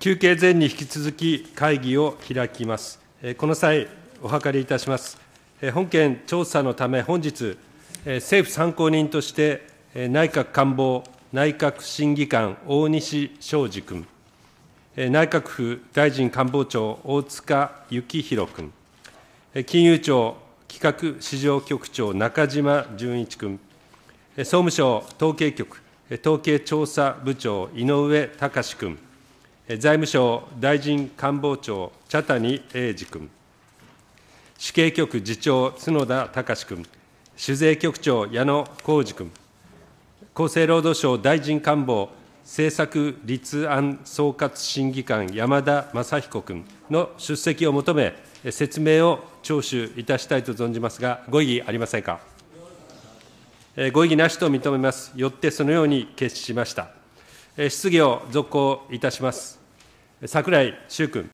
休憩前に引き続き会議を開きます。この際、お諮りいたします。本件調査のため、本日、政府参考人として、内閣官房内閣審議官、大西正二君、内閣府大臣官房長、大塚幸弘君、金融庁企画市場局長、中島純一君、総務省統計局統計調査部長、井上貴君、財務省大臣官房長、茶谷英二君、主計局次長、角田貴君、酒税局長、矢野康治君、厚生労働省大臣官房政策立案総括審議官、山田雅彦君の出席を求め、説明を聴取いたしたいと存じますが、ご異議ありませんか？ご異議なしと認めます。よってそのように決しました。質疑を続行いたします。櫻井周君。